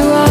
to run